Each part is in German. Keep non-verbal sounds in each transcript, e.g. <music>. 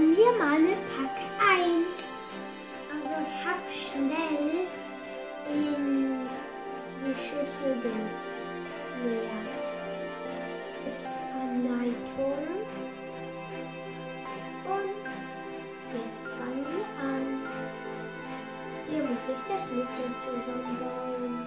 Starten wir mal mit Pack 1. Also ich habe schnell in die Schüssel geleert. Ist Anleitung. Und jetzt fangen wir an. Hier muss ich das Mädchen zusammenbauen.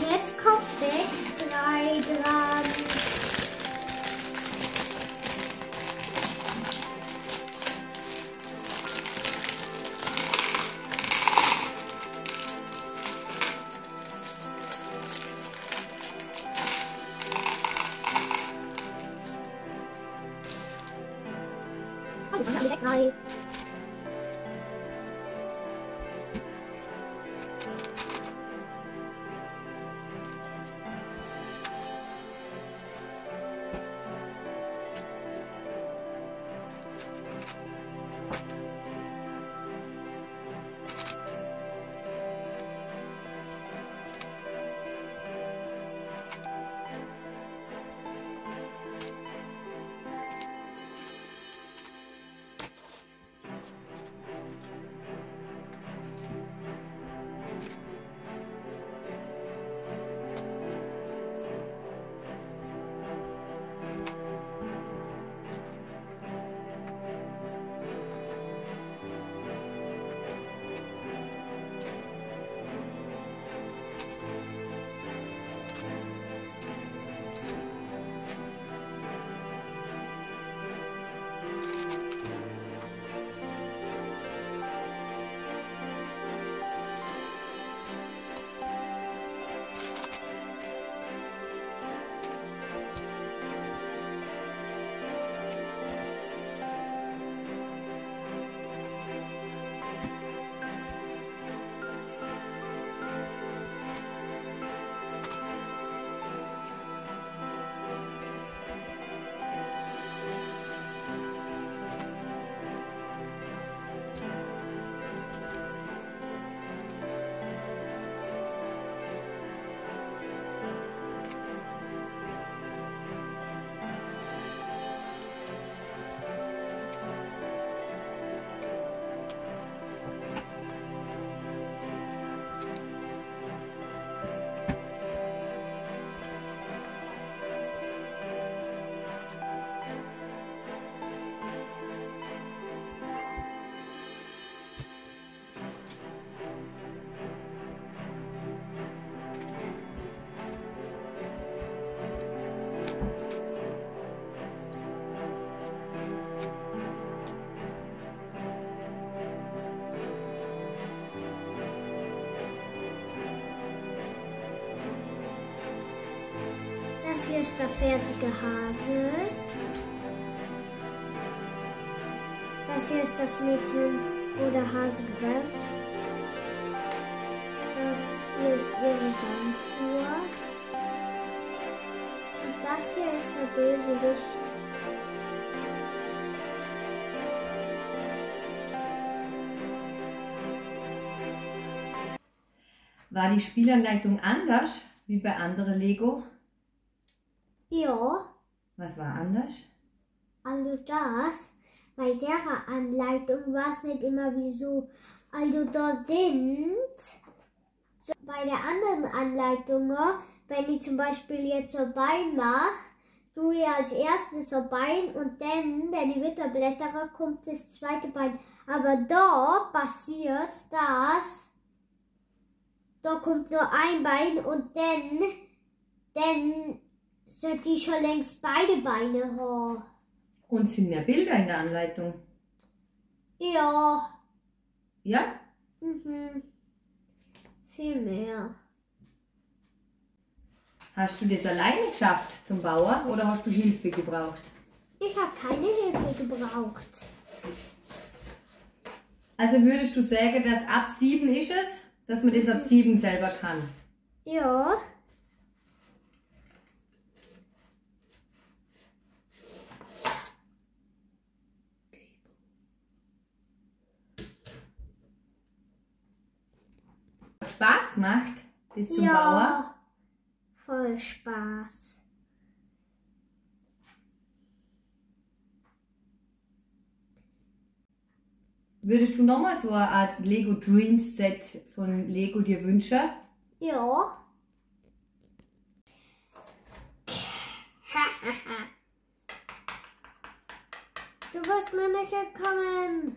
Let's cut this. Das hier ist der fertige Hase. Das hier ist das Mädchen, wo der Hase gehört. Das hier ist ihre Sanduhr. Und das hier ist der Bösewicht. War die Spielanleitung anders wie bei anderen Lego? Ja, Was war anders? also das, bei der Anleitung war es nicht immer wie so. Also da sind bei der anderen Anleitung, wenn ich zum Beispiel jetzt so Bein mache, tue ich als erstes so Bein und dann, wenn ich wieder blättere, kommt das zweite Bein. Aber da passiert das, da kommt nur ein Bein und dann, dann sollte ich schon längst beide Beine haben. Und sind mehr Bilder in der Anleitung? Ja, Ja? mhm. Viel mehr. Hast du das alleine geschafft zum Bauer oder hast du Hilfe gebraucht? Ich habe keine Hilfe gebraucht. Also würdest du sagen, dass ab sieben ist es, dass man das ab sieben selber kann? Ja. Spaß gemacht bis zum Bauer? ja. Voll Spaß. Würdest du nochmal so eine Art Lego Dreams Set von Lego dir wünschen? Ja. <laughs> Du wirst mir nicht entkommen.